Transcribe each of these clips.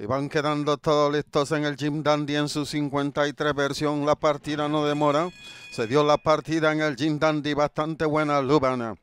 Y van quedando todos listos en el Jim Dandy en su 53 versión. La partida no demora. Se dio la partida en el Jim Dandy bastante buena, Lubana.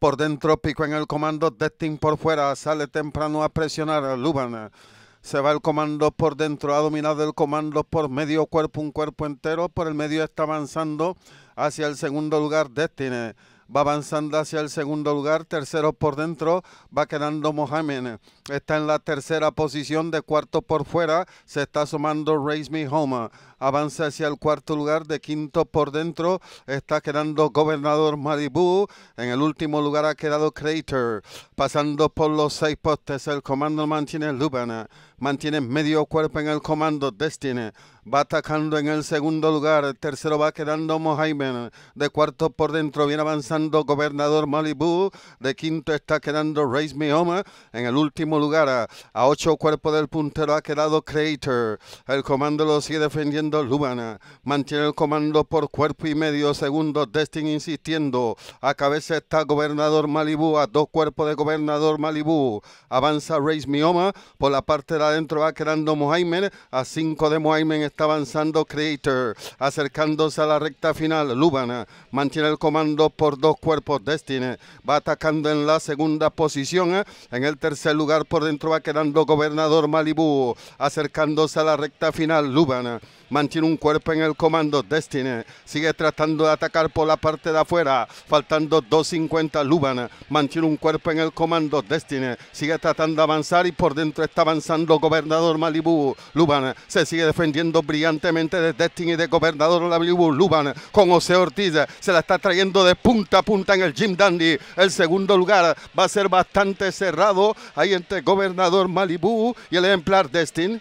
Por dentro pico en el comando, Destin por fuera, sale temprano a presionar a Lubana. Se va el comando por dentro, ha dominado el comando por medio cuerpo, un cuerpo entero. Por el medio está avanzando hacia el segundo lugar Destiny va avanzando hacia el segundo lugar, tercero por dentro, va quedando Mohamed, está en la tercera posición de cuarto por fuera, se está sumando Raise Me Home, avanza hacia el cuarto lugar de quinto por dentro, está quedando Gobernador Malibu, en el último lugar ha quedado Crater, pasando por los seis postes, el comando mantiene Lubana, mantiene medio cuerpo en el comando Destiny, va atacando en el segundo lugar, tercero va quedando Mohamed, de cuarto por dentro viene avanzando Gobernador Malibu, de quinto está quedando Raise Me Home, en el último lugar a, ocho cuerpos del puntero ha quedado Creator, el comando lo sigue defendiendo Lubana, mantiene el comando por cuerpo y medio segundo, Destiny insistiendo, a cabeza está Gobernador Malibu, a dos cuerpos de Gobernador Malibu, avanza Raise Me Home, por la parte de adentro va quedando Mohamed, a cinco de Mohamed está avanzando Creator, acercándose a la recta final. Lubana mantiene el comando por dos cuerpos. Destiny va atacando en la segunda posición. En el tercer lugar por dentro va quedando Gobernador Malibu, acercándose a la recta final. Lubana mantiene un cuerpo en el comando. Destiny sigue tratando de atacar por la parte de afuera, faltando 2.50. Lubana mantiene un cuerpo en el comando. Destiny sigue tratando de avanzar y por dentro está avanzando Gobernador Malibu. Lubana se sigue defendiendo brillantemente de Destiny de Gobernador Malibu. Luban con José Ortiz se la está trayendo de punta a punta en el Jim Dandy. El segundo lugar va a ser bastante cerrado ahí entre Gobernador Malibu y el ejemplar Destin.